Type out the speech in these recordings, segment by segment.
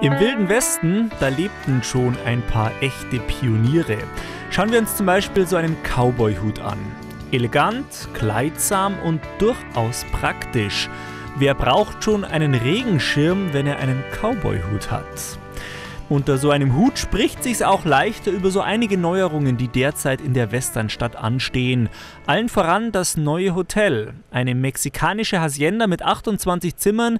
Im Wilden Westen, da lebten schon ein paar echte Pioniere. Schauen wir uns zum Beispiel so einen Cowboy-Hut an. Elegant, kleidsam und durchaus praktisch. Wer braucht schon einen Regenschirm, wenn er einen Cowboy-Hut hat? Unter so einem Hut spricht sich's auch leichter über so einige Neuerungen, die derzeit in der Westernstadt anstehen. Allen voran das neue Hotel, eine mexikanische Hacienda mit 28 Zimmern,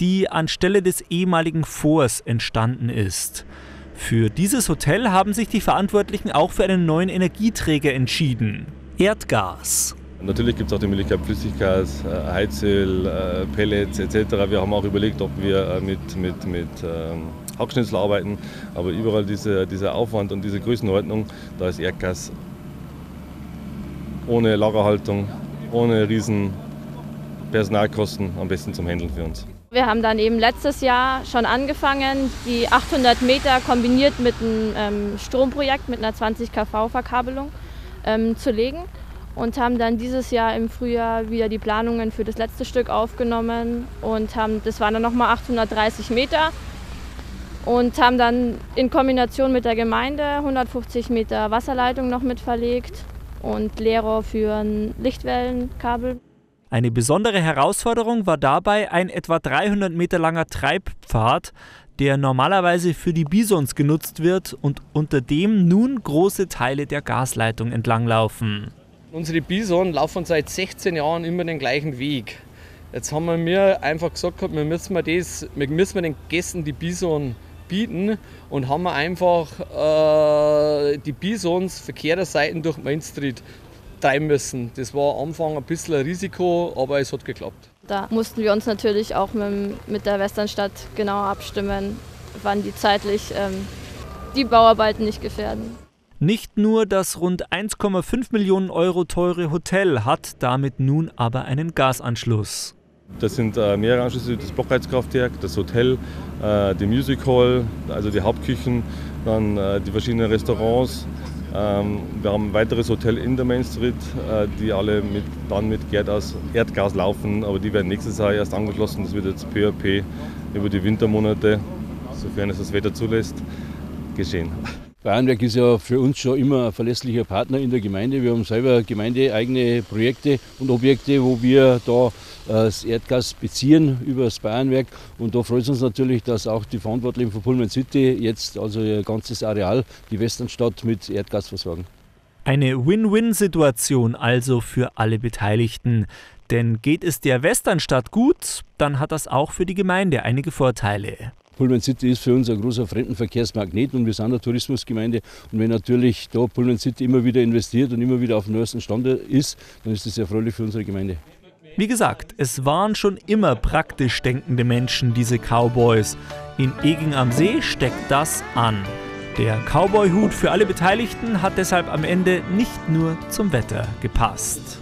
die anstelle des ehemaligen Forts entstanden ist. Für dieses Hotel haben sich die Verantwortlichen auch für einen neuen Energieträger entschieden. Erdgas. Natürlich gibt es auch die Möglichkeit Flüssiggas, äh, Heizöl, äh, Pellets etc. Wir haben auch überlegt, ob wir äh, mit, mit, mit ähm, Hackschnitzel arbeiten, aber überall diese, dieser Aufwand und diese Größenordnung, da ist Erdgas ohne Lagerhaltung, ohne riesen Personalkosten am besten zum Handeln für uns. Wir haben dann eben letztes Jahr schon angefangen, die 800 Meter kombiniert mit einem ähm, Stromprojekt mit einer 20 kV Verkabelung ähm, zu legen und haben dann dieses Jahr im Frühjahr wieder die Planungen für das letzte Stück aufgenommen und haben, das waren dann nochmal 830 Meter und haben dann in Kombination mit der Gemeinde 150 Meter Wasserleitung noch mit verlegt und Leerrohr für ein Lichtwellenkabel. Eine besondere Herausforderung war dabei ein etwa 300 Meter langer Treibpfad, der normalerweise für die Bisons genutzt wird und unter dem nun große Teile der Gasleitung entlanglaufen. Unsere Bison laufen seit 16 Jahren immer den gleichen Weg. Jetzt haben wir mir einfach gesagt, wir müssen, wir das, wir müssen den Gästen die Bison bieten und haben wir einfach äh, die Bisons Verkehrsseiten durch Main Street treiben müssen. Das war am Anfang ein bisschen ein Risiko, aber es hat geklappt. Da mussten wir uns natürlich auch mit, mit der Westernstadt genau abstimmen, wann die zeitlich ähm, die Bauarbeiten nicht gefährden. Nicht nur das rund 1,5 Millionen Euro teure Hotel hat damit nun aber einen Gasanschluss. Das sind äh, mehrere Anschlüsse, das Blockheizkraftwerk, das Hotel, äh, die Music Hall, also die Hauptküchen, dann äh, die verschiedenen Restaurants. Ähm, wir haben ein weiteres Hotel in der Main Street, äh, die alle mit, dann mit Erdgas, Erdgas laufen, aber die werden nächstes Jahr erst angeschlossen. Das wird jetzt peu à peu über die Wintermonate, sofern es das Wetter zulässt, geschehen. Bayernwerk ist ja für uns schon immer ein verlässlicher Partner in der Gemeinde. Wir haben selber gemeindeeigene Projekte und Objekte, wo wir da äh, das Erdgas beziehen über das Bayernwerk. Und da freut es uns natürlich, dass auch die Verantwortlichen von Pullman City jetzt also ihr ganzes Areal, die Westernstadt, mit Erdgas versorgen. Eine Win-Win-Situation also für alle Beteiligten. Denn geht es der Westernstadt gut, dann hat das auch für die Gemeinde einige Vorteile. Pullman City ist für uns ein großer Fremdenverkehrsmagnet und wir sind eine Tourismusgemeinde. Und wenn natürlich da Pullman City immer wieder investiert und immer wieder auf dem neuesten Stand ist, dann ist das erfreulich für unsere Gemeinde. Wie gesagt, es waren schon immer praktisch denkende Menschen, diese Cowboys. In Eging am See steckt das an. Der Cowboy-Hut für alle Beteiligten hat deshalb am Ende nicht nur zum Wetter gepasst.